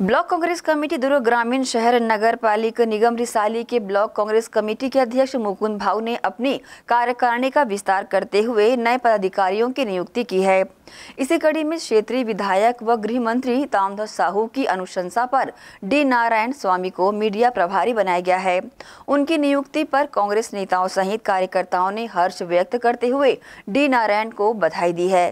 Block Congress committee दुर्ग ग्रामीण शहर नगर पालिका निगम रिसाली के ब्लॉक कांग्रेस कमेटी के अध्यक्ष मुकुंद भाव ने अपनी कार्यकारिणी का विस्तार करते हुए नए पदाधिकारियों की नियुक्ति की है। इसी कड़ी में क्षेत्रीय विधायक व गृह मंत्री तामध्वज साहू की अनुशंसा पर डी नारायण स्वामी को मीडिया प्रभारी बनाया गया है। उनकी नियुक्ति पर कांग्रेस नेताओं सहित कार्यकर्ताओं ने हर्ष व्यक्त करते हुए डी नारायण को बधाई दी है।